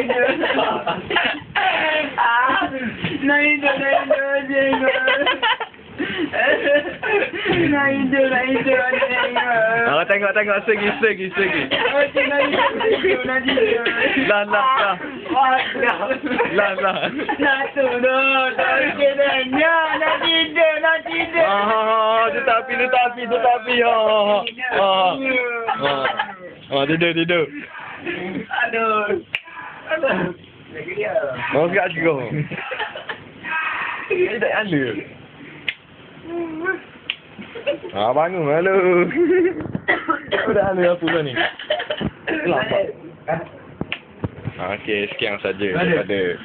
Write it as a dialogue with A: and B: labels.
A: hidup, nak hidup, tengok. Nak hidup, nak hidup, tengok.
B: Tengok segi segi segi.
A: Nak hidup, nak hidup, nak hidup.
B: Lah, lah, lah.
A: Ah, dah.
B: Lah lah.
A: Nak turun, okey dah. Nak, nak tidur, nak tidur.
B: Ah, dia tak api, dia tak api, dia tak api. Ah, ah, ah. Ah, ah, tidur, tidur.
A: Aduh. Aduh. Lagi dia.
B: Mau kat juga. Dia tak ada. Ah, bangun malu. Udah ada apa dah ni? Lapar. Ah, Okey, sekian saja daripada